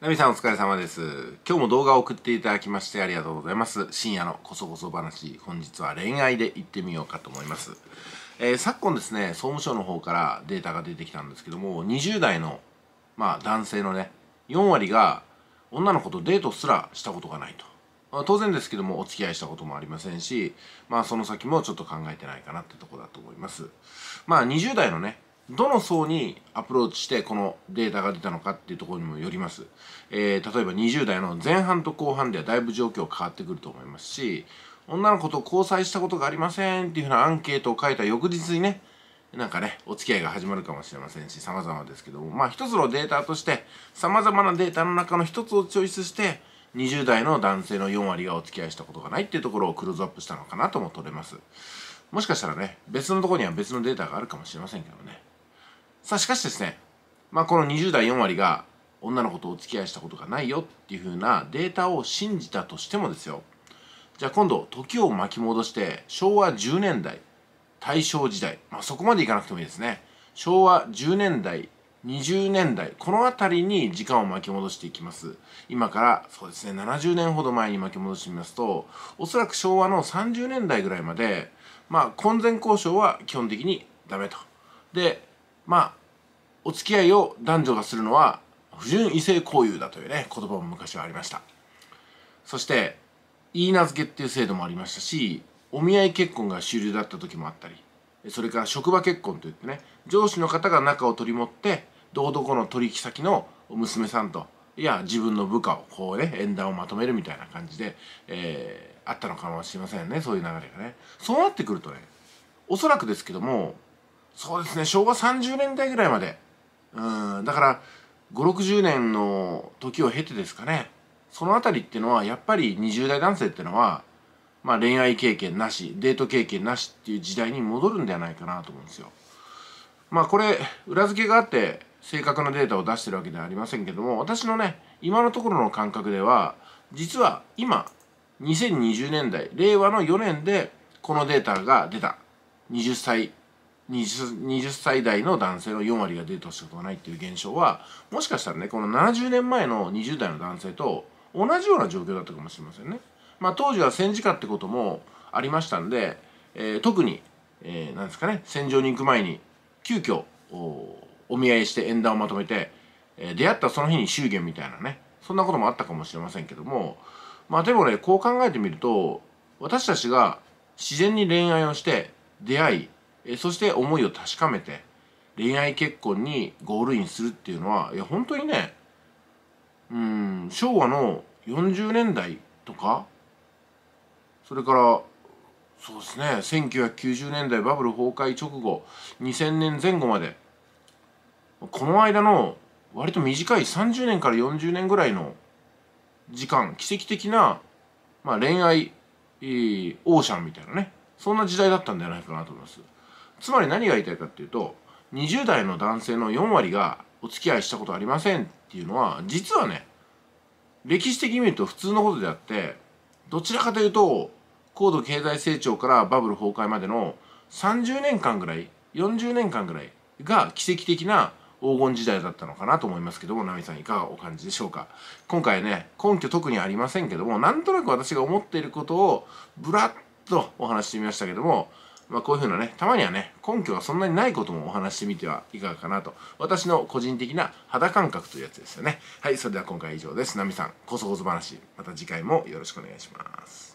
ナミさんお疲れ様です。今日も動画を送っていただきましてありがとうございます。深夜のこそこそ話、本日は恋愛で行ってみようかと思います。えー、昨今ですね、総務省の方からデータが出てきたんですけども、20代の、まあ、男性のね、4割が女の子とデートすらしたことがないと。まあ、当然ですけども、お付き合いしたこともありませんし、まあ、その先もちょっと考えてないかなってとこだと思います。まあ、20代のね、どの層にアプローチしてこのデータが出たのかっていうところにもよります、えー、例えば20代の前半と後半ではだいぶ状況変わってくると思いますし女の子と交際したことがありませんっていうふうなアンケートを書いた翌日にねなんかねお付き合いが始まるかもしれませんし様々ですけども。まあ一つのデータとして様々なデータの中の一つをチョイスして20代の男性の4割がお付き合いしたことがないっていうところをクローズアップしたのかなとも取れます。もしかしたらね別のところには別のデータがあるかもしれませんけどね。さあしかしですね、まあ、この20代4割が女の子とお付き合いしたことがないよっていう風なデータを信じたとしてもですよ。じゃあ今度時を巻き戻して昭和10年代大正時代、まあ、そこまでいかなくてもいいですね。昭和10年代20年代この辺りに時間を巻き戻していきます。今からそうですね70年ほど前に巻き戻してみますとおそらく昭和の30年代ぐらいまでまあ婚前交渉は基本的にダメと。でまあお付き合いを男女がするのは不純異性交友だというね言葉も昔はありました。そして言い名付けっていう制度もありましたしお見合い結婚が主流だった時もあったりそれから職場結婚といってね上司の方が仲を取り持ってどこどこの取引先の娘さんといや自分の部下をこうね縁談をまとめるみたいな感じで、えー、あったのかもしれませんねそういう流れがね。そうなってくるとねおそらくですけどもそうですね。昭和30年代ぐらいまで。うん。だから560年の時を経てですかね。その辺りっていうのはやっぱり20代男性っていうのは、まあ、恋愛経験なしデート経験なしっていう時代に戻るんではないかなと思うんですよ。まあこれ裏付けがあって正確なデータを出してるわけではありませんけども私のね今のところの感覚では実は今2020年代令和の4年でこのデータが出た。20歳 20, 20歳代の男性の4割がデートしたことがないっていう現象はもしかしたらねこの70年前の20代の男性と同じような状況だったかもしれませんね。まあ、当時は戦時下ってこともありましたんで、えー、特に、えー、なんですかね戦場に行く前に急遽おお見合いして縁談をまとめて、えー、出会ったその日に祝言みたいなねそんなこともあったかもしれませんけどもまあでもねこう考えてみると私たちが自然に恋愛をして出会いえそして思いを確かめて恋愛結婚にゴールインするっていうのはいや本当にねうん昭和の40年代とかそれからそうですね1990年代バブル崩壊直後2000年前後までこの間の割と短い30年から40年ぐらいの時間奇跡的な、まあ、恋愛、えー、オーシャンみたいなねそんな時代だったんじゃないかなと思います。つまり何が言いたいかっていうと20代の男性の4割がお付き合いしたことありませんっていうのは実はね歴史的に見ると普通のことであってどちらかというと高度経済成長からバブル崩壊までの30年間ぐらい40年間ぐらいが奇跡的な黄金時代だったのかなと思いますけども、ナミさんいかがお感じでしょうか。今回ね、根拠特にありませんけども、なんとなく私が思っていることをぶらっとお話してみましたけども、まあ、こういうふうなね、たまにはね、根拠がそんなにないこともお話してみてはいかがかなと。私の個人的な肌感覚というやつですよね。はい、それでは今回以上です。ナミさん、こそこそ話、また次回もよろしくお願いします。